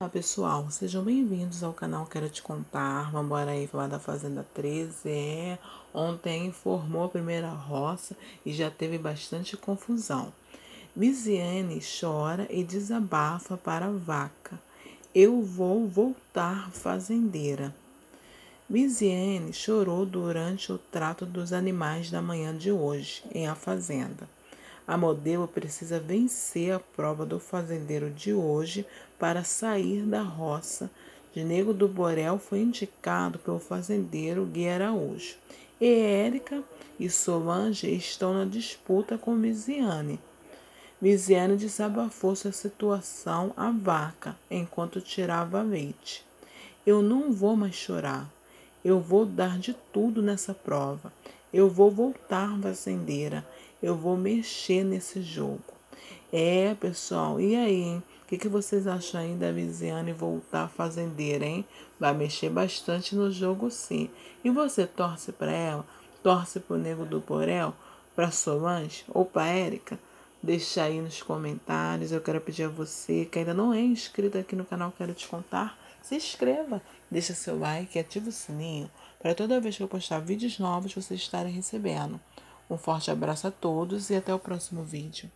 Olá pessoal, sejam bem-vindos ao canal Quero Te Contar. Vamos embora aí falar da Fazenda 13. É, ontem informou a primeira roça e já teve bastante confusão. Viziane chora e desabafa para a vaca. Eu vou voltar fazendeira. Viziane chorou durante o trato dos animais da manhã de hoje em A Fazenda. A modelo precisa vencer a prova do fazendeiro de hoje para sair da roça. De Nego do Borel foi indicado pelo fazendeiro Gui Araújo. E Érica e Solange estão na disputa com Viziane. Viziane desabafou sua situação à vaca enquanto tirava leite. Eu não vou mais chorar. Eu vou dar de tudo nessa prova. Eu vou voltar fazendeira eu vou mexer nesse jogo. É, pessoal, e aí, hein? O que, que vocês acham aí da Viziane voltar fazendeira, hein? Vai mexer bastante no jogo, sim. E você torce para ela? Torce pro Nego do Porel? Pra Solange? Ou pra Érica? Deixa aí nos comentários. Eu quero pedir a você que ainda não é inscrito aqui no canal Quero Te Contar, se inscreva, deixa seu like e ativa o sininho para toda vez que eu postar vídeos novos vocês estarem recebendo. Um forte abraço a todos e até o próximo vídeo.